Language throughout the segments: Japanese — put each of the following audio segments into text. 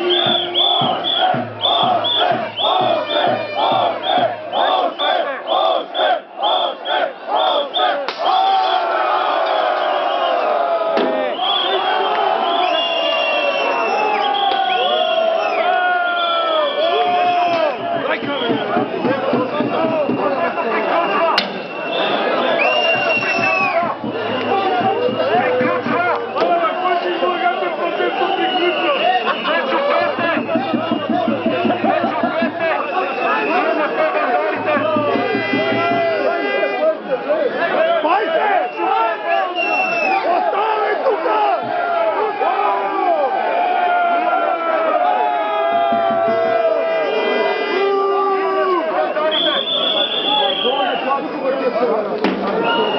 Yeah. Obrigado.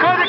Cadê?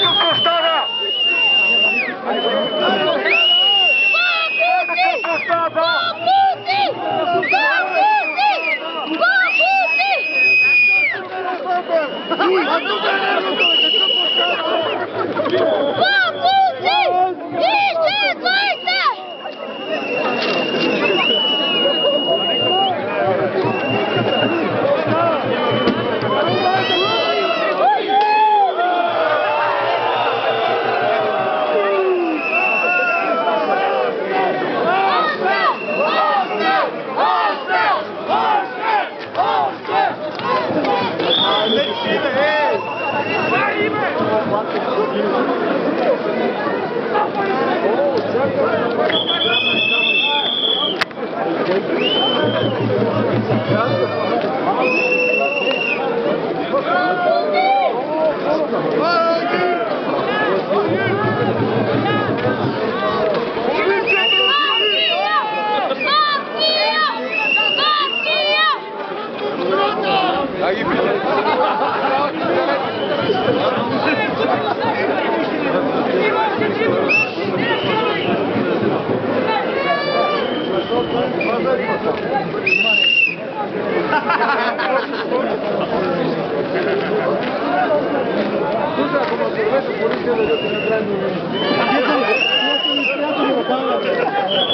Gracias.